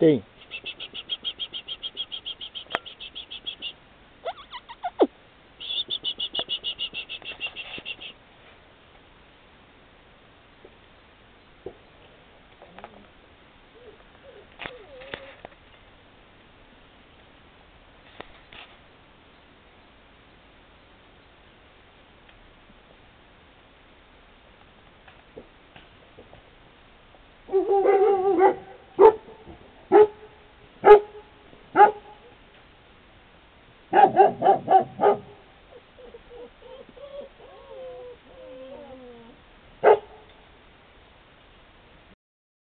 Dean. ha ha ha ha ha